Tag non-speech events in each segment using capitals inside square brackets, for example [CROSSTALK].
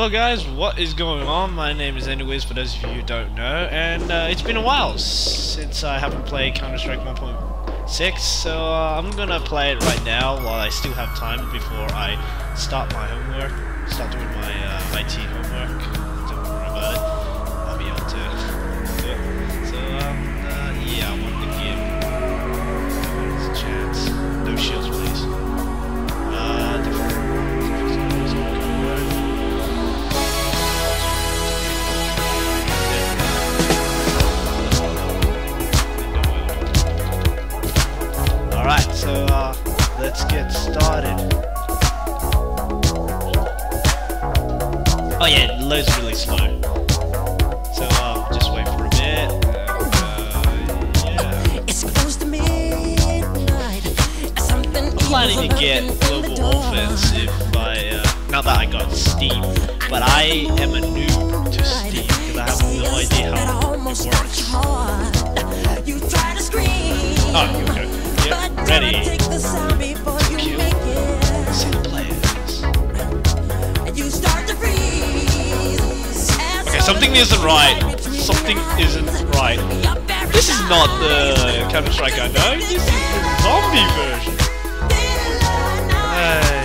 Hello guys, what is going on? My name is Anyways for those of you who don't know, and uh, it's been a while since I haven't played Counter-Strike 1.6, so uh, I'm gonna play it right now while I still have time before I start my homework, start doing my uh, IT homework. Alright, so uh, let's get started. Oh yeah, it loads really slow. So uh, just wait for a bit. And, uh, yeah. It's close to midnight. Something I'm planning to get Global Offense if I, uh, not that I got Steam, but I am a noob to Steam because I have no idea how it works. Isn't right. Something isn't right. This is not the Counter Strike I know. This is the zombie version. Hey.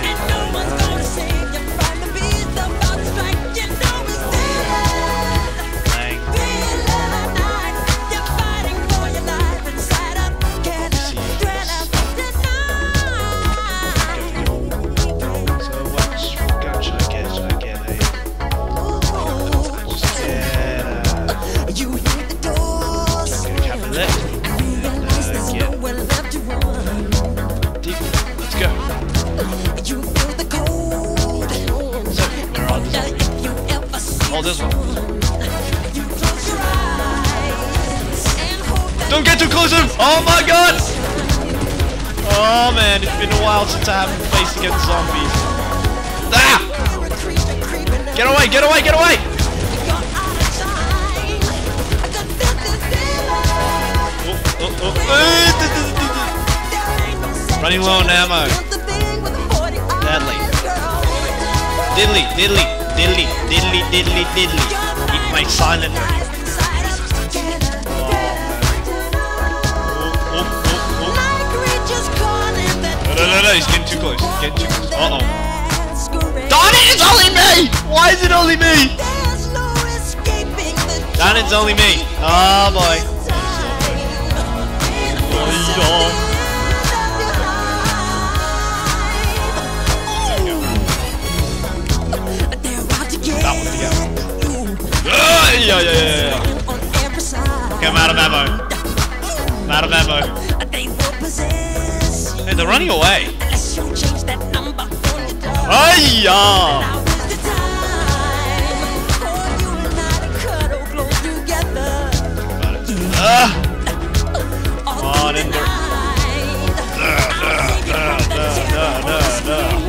Don't get too close to him! Oh my god! Oh man, it's been a while since I haven't faced against zombies. Ah! Get away, get away, get away! Oh, oh, oh. Running low on ammo. You're the thing with the 40 eyes, Deadly. Diddly, diddly, diddly, diddly, diddly, diddly. Eat my silent. Close. He's getting too close. Uh oh. Darn it, it's only me! Why is it only me? There's no escaping the Darn, it's only me. Oh boy. Oh, yeah. That one together. Ah, yeah, yeah, yeah, yeah. Okay, I'm out of ammo. I'm out of ammo. Hey, they're running away. Hey, yeah. Ah, on in there.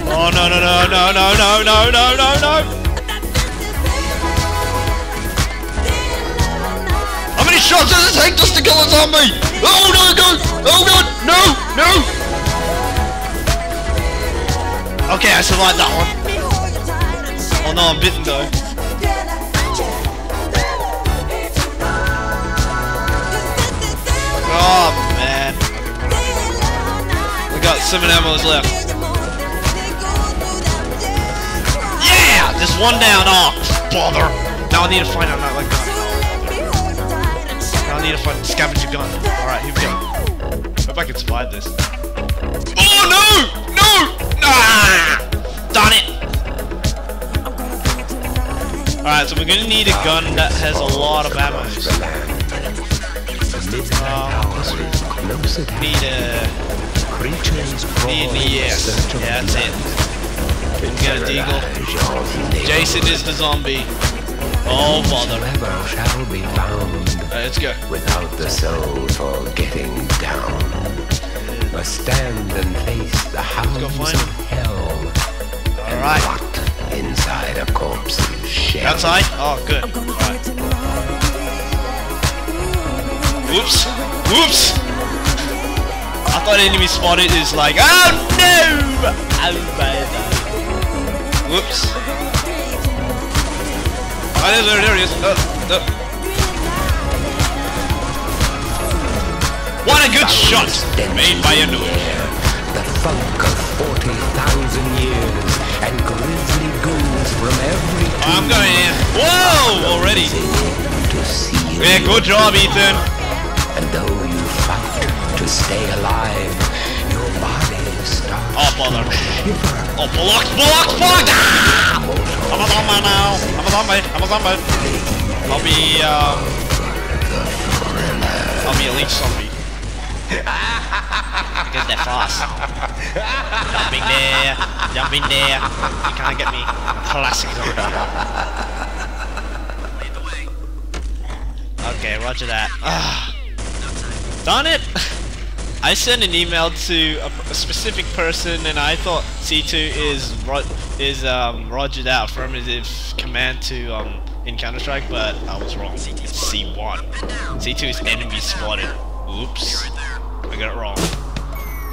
Oh no no no no no no no no no no! How many shots does it take just to kill a zombie? Oh no no! Oh god! No! No! Okay, I survived that one. Oh no, I'm bitten though. Oh man. We got seven ammos left. Yeah! Just one down. Oh, bother. Now I need to find another gun. Now I need to find scavenger gun. Alright, here we go. Hope I can survive this. Oh no! No! Ah! Darn it! Alright, so we're gonna need a gun that has a lot of ammo. Um, need a... Need the yes. Yeah, that's it. Got a deagle. Jason is the zombie. Oh, bother. Let's go. without the soul for getting down. Must stand and face the hounds of hell and Alright. rot inside a corpse's shell. Outside? Oh, good. Alright. Whoops. Whoops! I thought enemy spotted is like, oh no! Oh, bad. Whoops. Oh, there, there, he is. Uh, uh. A good shot made by Inu. The funk of 40,000 years and grisly ghouls from every I'm going in. Whoa! Already. to see you. Yeah, good job, Ethan. And though you fight to stay alive, your body starts Oh, bother. to shiver. Oh, blocked, blocked, blocked! Ah! I'm a zombie now. I'm a zombie. I'm a zombie. I'll be, um... I'll be a leech zombie. [LAUGHS] because they're fast. Jumping there, jumping there. You can't get me. Classic zombie. Okay, roger that. Ah. Darn it! I sent an email to a, a specific person, and I thought C2 is ro is um, rogered out affirmative command to um, in Counter Strike, but I was wrong. It's C1. C2 is enemy spotted. Oops, I got it wrong.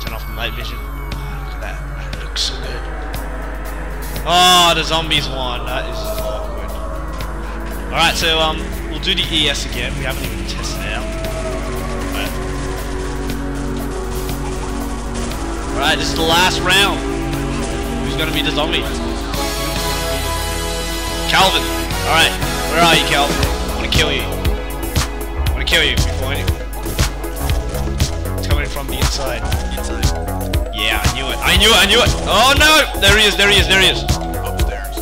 Turn off the night vision. Look at that. That looks so good. Oh, the zombies won. That is awkward. All right, so um, we'll do the ES again. We haven't even tested it out. Right. Alright, this is the last round. Who's gonna be the zombie? Calvin. Alright, where are you, Calvin? I wanna kill you. I wanna kill you before any... It's coming from the inside. Yeah, I knew it. I knew it, I knew it! Oh no! There he is, there he is, there he is. Upstairs.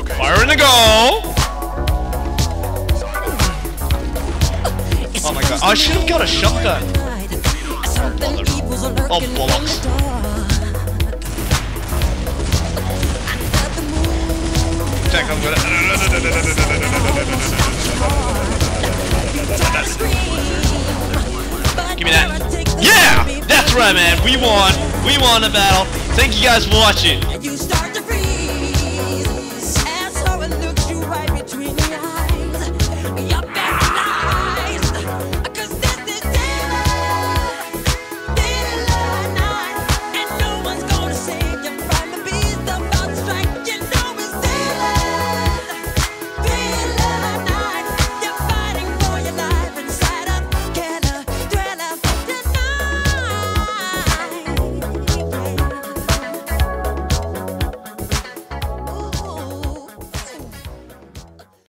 Okay. Fire in the goal! Oh my god. I should have got a shotgun. Oh, bollocks. Jack, I'm Give man. We won. We won the battle. Thank you guys for watching.